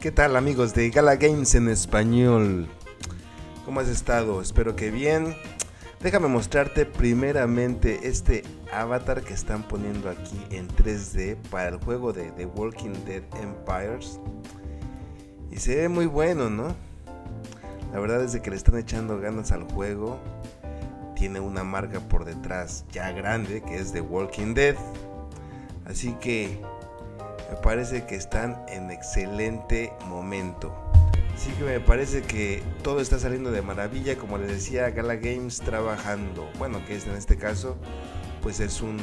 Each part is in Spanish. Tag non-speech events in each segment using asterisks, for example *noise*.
¿Qué tal amigos de Gala Games en español? ¿Cómo has estado? Espero que bien. Déjame mostrarte primeramente este avatar que están poniendo aquí en 3D para el juego de The Walking Dead Empires. Y se ve muy bueno, ¿no? La verdad es que le están echando ganas al juego. Tiene una marca por detrás ya grande que es The Walking Dead. Así que me parece que están en excelente momento. Así que me parece que todo está saliendo de maravilla, como les decía, Gala Games trabajando, bueno, que es en este caso, pues es un,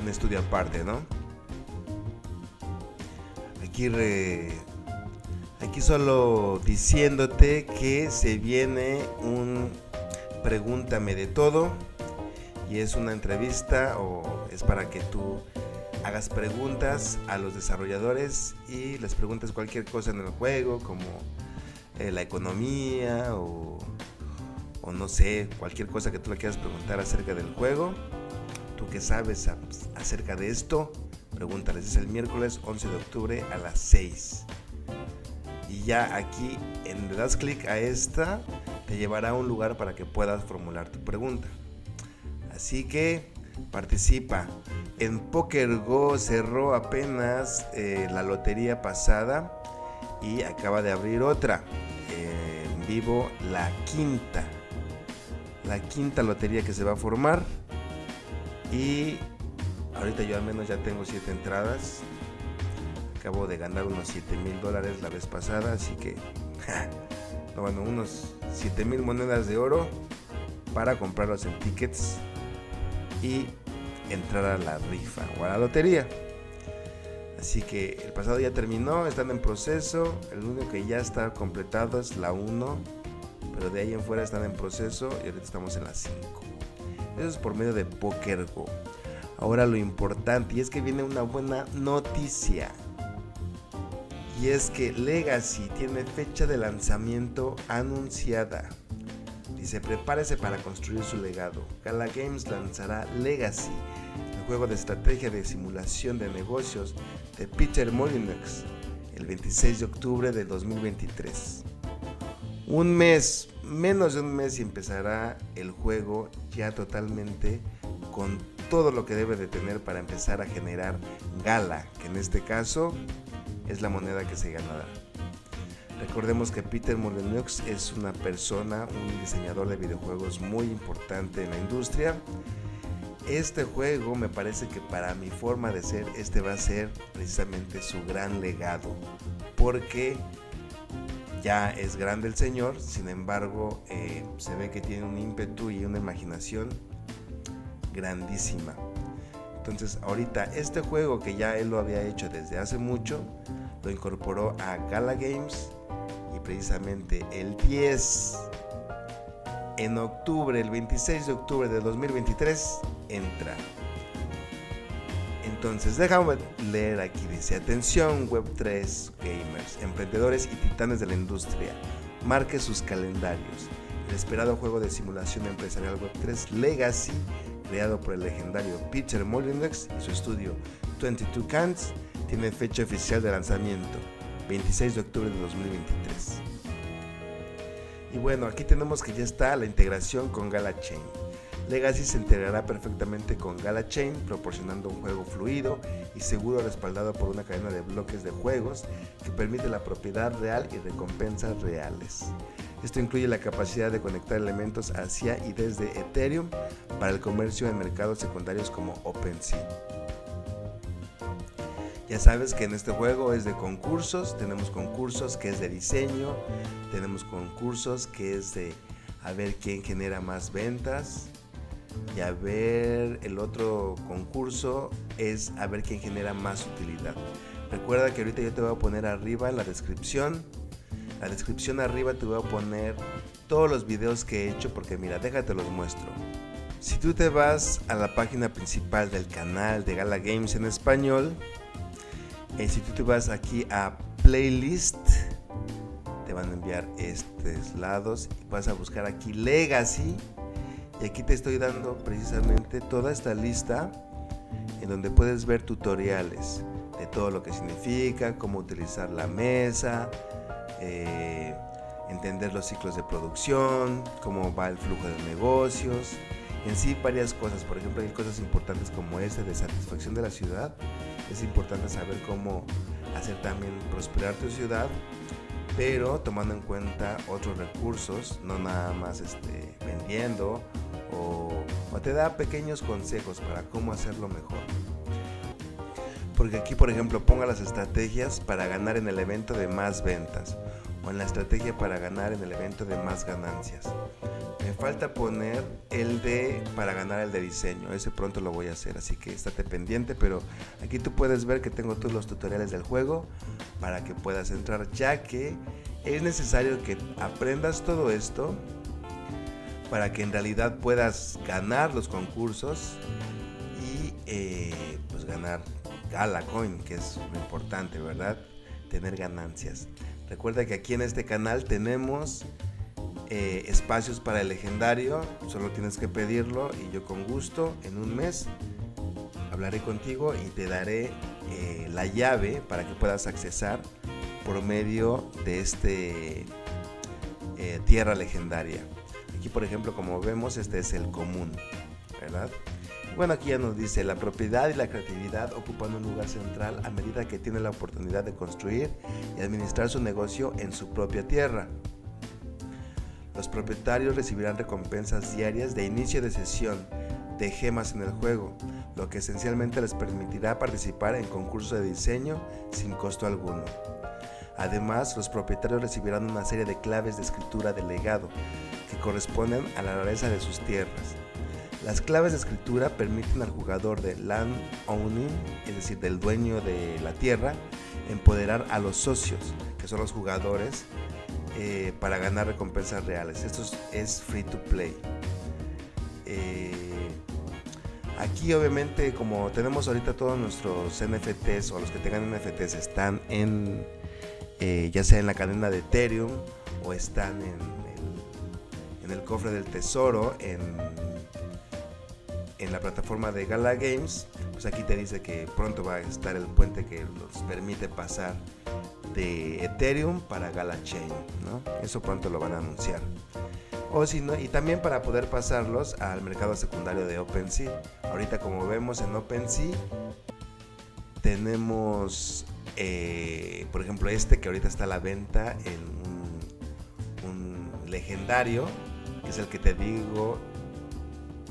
un estudio aparte, ¿no? Aquí, aquí solo diciéndote que se viene un pregúntame de todo y es una entrevista o es para que tú hagas preguntas a los desarrolladores y les preguntes cualquier cosa en el juego, como eh, la economía o, no sé, cualquier cosa que tú le quieras preguntar acerca del juego. Tú que sabes acerca de esto, pregúntales. Es el miércoles 11 de octubre a las 6. Y ya aquí, en, le das clic a esta, te llevará a un lugar para que puedas formular tu pregunta. Así que participa. En Poker Go cerró apenas eh, la lotería pasada y acaba de abrir otra. en vivo la quinta. La quinta lotería que se va a formar. Y ahorita yo al menos ya tengo siete entradas. Acabo de ganar unos 7 mil dólares la vez pasada. Así que, *laughs* bueno, unos 7 mil monedas de oro para comprarlos en tickets. Y entrar a la rifa o a la lotería. Así que el pasado ya terminó, están en proceso. El único que ya está completado es la 1, pero de ahí en fuera están en proceso y ahorita estamos en la 5. Eso es por medio de Poker Go. Ahora lo importante y es que viene una buena noticia. Y es que Legacy tiene fecha de lanzamiento anunciada. Dice, prepárese para construir su legado. Gala Games lanzará Legacy, el juego de estrategia de simulación de negocios de Peter Molyneux, el 26 de octubre de 2023. Un mes, menos de un mes y empezará el juego ya totalmente con todo lo que debe de tener para empezar a generar Gala, que en este caso es la moneda que se ganará. Recordemos que Peter Molyneux es una persona, un diseñador de videojuegos muy importante en la industria. Este juego me parece que para mi forma de ser, este va a ser precisamente su gran legado. Porque ya es grande el señor, sin embargo eh, se ve que tiene un ímpetu y una imaginación grandísima. Entonces ahorita este juego que ya él lo había hecho desde hace mucho, lo incorporó a Gala Games precisamente el 10 en octubre, el 26 de octubre de 2023, entra. Entonces, déjame leer aquí, dice, atención Web3 gamers, emprendedores y titanes de la industria, marque sus calendarios. El esperado juego de simulación empresarial Web3 Legacy, creado por el legendario Peter Molyneux y su estudio 22 Cans, tiene fecha oficial de lanzamiento 26 de octubre de 2023. Y bueno, aquí tenemos que ya está la integración con GalaChain. Legacy se integrará perfectamente con GalaChain, proporcionando un juego fluido y seguro respaldado por una cadena de bloques de juegos que permite la propiedad real y recompensas reales. Esto incluye la capacidad de conectar elementos hacia y desde Ethereum para el comercio en mercados secundarios como OpenSea. Ya sabes que en este juego es de concursos, tenemos concursos que es de diseño, tenemos concursos que es de a ver quién genera más ventas y a ver el otro concurso es a ver quién genera más utilidad. Recuerda que ahorita yo te voy a poner arriba en la descripción, la descripción arriba te voy a poner todos los videos que he hecho porque mira, déjate los muestro. Si tú te vas a la página principal del canal de Gala Games en español, eh, si tú te vas aquí a playlist, te van a enviar estos lados vas a buscar aquí Legacy. Y aquí te estoy dando precisamente toda esta lista en donde puedes ver tutoriales. de todo lo que significa, cómo utilizar la mesa, eh, entender los ciclos de producción, cómo va el flujo de negocios, en sí varias cosas. Por ejemplo, hay cosas importantes como esta de satisfacción de la ciudad. Es importante saber cómo hacer también prosperar tu ciudad, pero tomando en cuenta otros recursos, no nada más este, vendiendo o, o te da pequeños consejos para cómo hacerlo mejor. Porque aquí, por ejemplo, ponga las estrategias para ganar en el evento de más ventas o en la estrategia para ganar en el evento de más ganancias. Me falta poner el de para ganar el de diseño. Ese pronto lo voy a hacer, así que estate pendiente. Pero aquí tú puedes ver que tengo todos los tutoriales del juego para que puedas entrar, ya que es necesario que aprendas todo esto para que en realidad puedas ganar los concursos y eh, pues ganar Gala Coin, que es importante, ¿verdad? Tener ganancias. Recuerda que aquí en este canal tenemos eh, espacios para el legendario, solo tienes que pedirlo y yo con gusto en un mes hablaré contigo y te daré eh, la llave para que puedas accesar por medio de este eh, tierra legendaria. Aquí por ejemplo como vemos este es el común, ¿verdad? Bueno, aquí ya nos dice, la propiedad y la creatividad ocupan un lugar central a medida que tiene la oportunidad de construir y administrar su negocio en su propia tierra. Los propietarios recibirán recompensas diarias de inicio de sesión de gemas en el juego, lo que esencialmente les permitirá participar en concursos de diseño sin costo alguno. Además, los propietarios recibirán una serie de claves de escritura de legado que corresponden a la rareza de sus tierras. Las claves de escritura permiten al jugador de land owning, es decir, del dueño de la tierra, empoderar a los socios, que son los jugadores, eh, para ganar recompensas reales. Esto es, free to play. Eh, aquí obviamente como tenemos ahorita todos nuestros NFTs o los que tengan NFTs están en eh, ya sea en la cadena de Ethereum o están en en el cofre del tesoro en en la plataforma de Gala Games, pues aquí te dice que pronto va a estar el puente que los permite pasar de Ethereum para Gala Chain, ¿no? Eso pronto lo van a anunciar. O si no, y también para poder pasarlos al mercado secundario de OpenSea. Ahorita como vemos en OpenSea tenemos, eh, por ejemplo, este que ahorita está a la venta en un, un legendario, que es el que te digo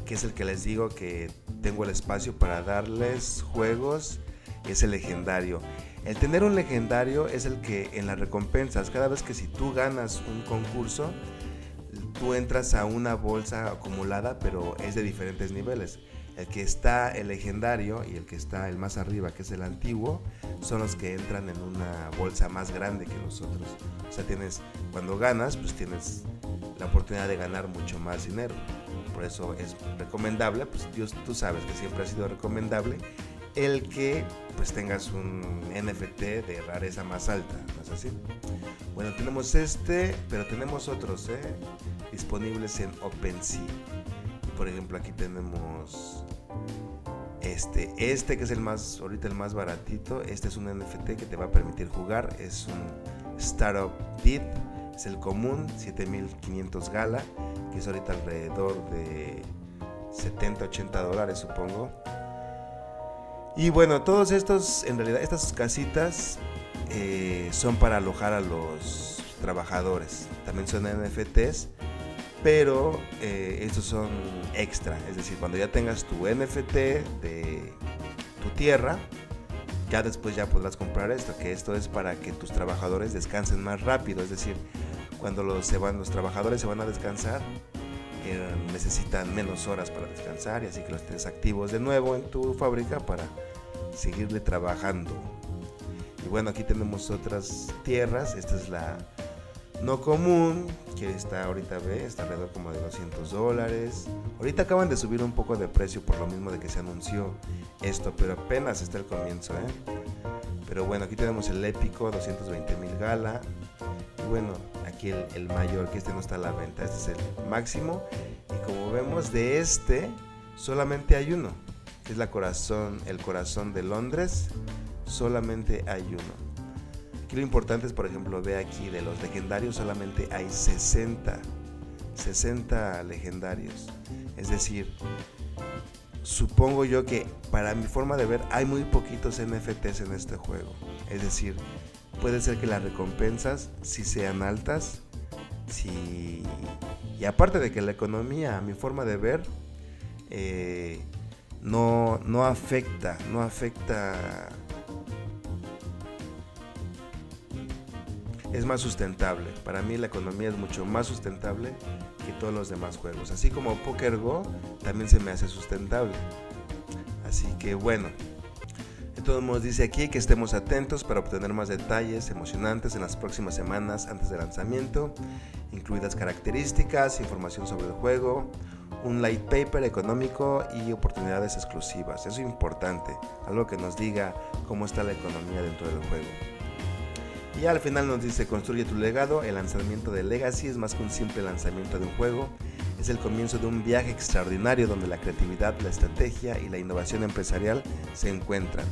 que es el que les digo que tengo el espacio para darles juegos, es el legendario. El tener un legendario es el que en las recompensas, cada vez que si tú ganas un concurso, tú entras a una bolsa acumulada, pero es de diferentes niveles. El que está el legendario y el que está el más arriba, que es el antiguo, son los que entran en una bolsa más grande que los otros. O sea, tienes, cuando ganas, pues tienes la oportunidad de ganar mucho más dinero por eso es recomendable, pues Dios, tú sabes que siempre ha sido recomendable el que pues tengas un NFT de rareza más alta, ¿no es así? Bueno, tenemos este, pero tenemos otros ¿eh? disponibles en OpenSea. Por ejemplo, aquí tenemos este, este que es el más, ahorita el más baratito. Este es un NFT que te va a permitir jugar. Es un Startup Deed, es el común, 7500 Gala que es ahorita alrededor de 70, 80 dólares supongo. Y bueno, todos estos, en realidad, estas casitas eh, son para alojar a los trabajadores. También son NFTs, pero eh, estos son extra. Es decir, cuando ya tengas tu NFT de tu tierra, ya después ya podrás comprar esto, que esto es para que tus trabajadores descansen más rápido. Es decir, cuando los, se van, los trabajadores se van a descansar, eh, necesitan menos horas para descansar y así que los tienes activos de nuevo en tu fábrica para seguirle trabajando. Y bueno, aquí tenemos otras tierras. Esta es la no común, que está ahorita, ve, está alrededor como de 200 dólares. Ahorita acaban de subir un poco de precio por lo mismo de que se anunció esto, pero apenas está el comienzo, ¿eh? Pero bueno, aquí tenemos el épico, 220 mil gala. Y bueno, aquí el, mayor, que este no está a la venta, este es el máximo. Y como vemos de este, solamente hay uno, es la corazón, el corazón de Londres, solamente hay uno. Aquí lo importante es, por ejemplo, ve aquí, de los legendarios solamente hay 60. 60 legendarios. Es decir, supongo yo que para mi forma de ver hay muy poquitos NFTs en este juego. Es decir, puede ser que las recompensas si sean altas. Si... Y aparte de que la economía, a mi forma de ver, eh, no, no afecta, no afecta es más sustentable. Para mí la economía es mucho más sustentable que todos los demás juegos. Así como Poker Go también se me hace sustentable. Así que bueno. De todos modos dice aquí que estemos atentos para obtener más detalles emocionantes en las próximas semanas antes del lanzamiento, incluidas características, información sobre el juego, un light paper económico y oportunidades exclusivas. Eso es importante, algo que nos diga cómo está la economía dentro del juego. Y al final nos dice, construye tu legado, el lanzamiento de Legacy es más que un simple lanzamiento de un juego, es el comienzo de un viaje extraordinario donde la creatividad, la estrategia y la innovación empresarial se encuentran.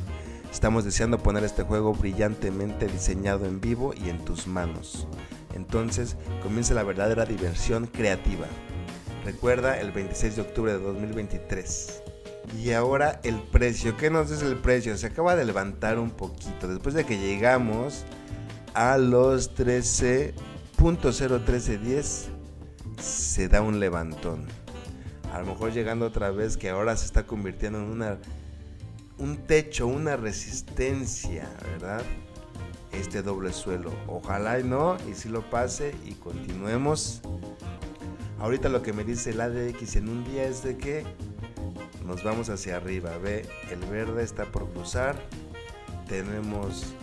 Estamos deseando poner este juego brillantemente diseñado en vivo y en tus manos. Entonces comienza la verdadera diversión creativa. Recuerda el 26 de octubre de 2023. Y ahora el precio. ¿Qué nos dice el precio? Se acaba de levantar un poquito. Después de que llegamos a los 13.01310 se da un levantón. A lo mejor llegando otra vez que ahora se está convirtiendo en una un techo, una resistencia, ¿verdad? Este doble suelo. Ojalá y no, y si lo pase y continuemos. Ahorita lo que me dice el ADX en un día es de que nos vamos hacia arriba. Ve, el verde está por cruzar. Tenemos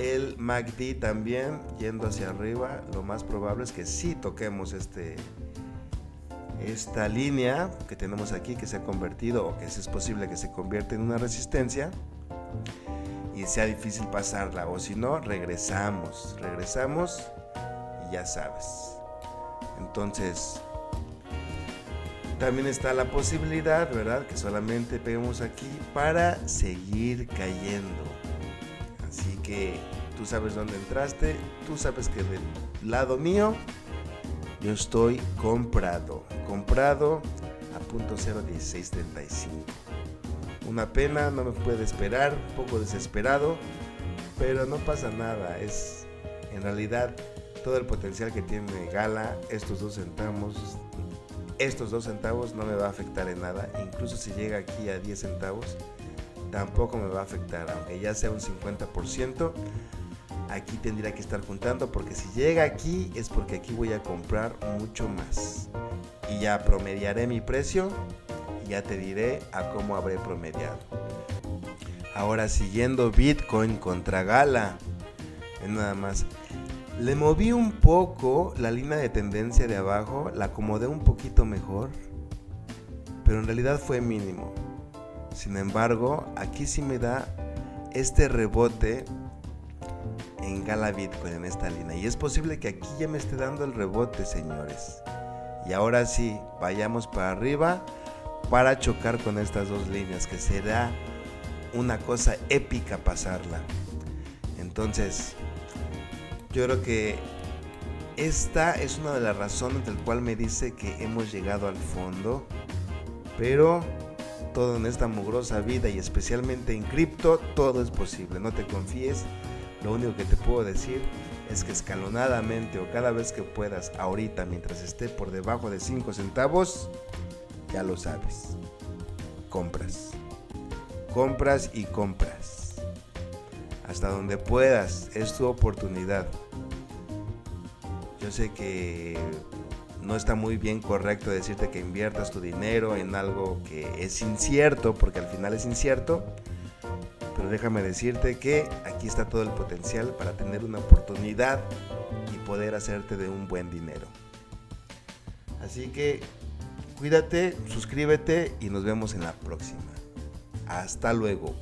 el MACD también yendo hacia arriba, lo más probable es que sí toquemos este, esta línea que tenemos aquí que se ha convertido o que es posible que se convierta en una resistencia y sea difícil pasarla o si no regresamos, regresamos y ya sabes. Entonces, también está la posibilidad, ¿verdad? Que solamente peguemos aquí para seguir cayendo. Así que tú sabes dónde entraste, tú sabes que del lado mío yo estoy comprado, comprado a punto 01635. Una pena, no me puede esperar, un poco desesperado, pero no pasa nada, es en realidad todo el potencial que tiene Gala, estos dos centavos, estos dos centavos no me va a afectar en nada, incluso si llega aquí a 10 centavos, tampoco me va a afectar, aunque ya sea un 50%, aquí tendría que estar juntando porque si llega aquí es porque aquí voy a comprar mucho más. Y ya promediaré mi precio y ya te diré a cómo habré promediado. Ahora siguiendo Bitcoin contra Gala. nada más. Le moví un poco la línea de tendencia de abajo, la acomodé un poquito mejor, pero en realidad fue mínimo. Sin embargo, aquí sí me da este rebote en Gala Bitcoin en esta línea. Y es posible que aquí ya me esté dando el rebote, señores. Y ahora sí, vayamos para arriba para chocar con estas dos líneas, que será una cosa épica pasarla. Entonces, yo creo que esta es una de las razones del cual me dice que hemos llegado al fondo. Pero todo en esta mugrosa vida y especialmente en cripto, todo es posible. No te confíes. Lo único que te puedo decir es que escalonadamente o cada vez que puedas, ahorita mientras esté por debajo de 5 centavos, ya lo sabes. Compras. Compras y compras. Hasta donde puedas, es tu oportunidad. Yo sé que no está muy bien correcto decirte que inviertas tu dinero en algo que es incierto, porque al final es incierto. Pero déjame decirte que aquí está todo el potencial para tener una oportunidad y poder hacerte de un buen dinero. Así que cuídate, suscríbete y nos vemos en la próxima. Hasta luego.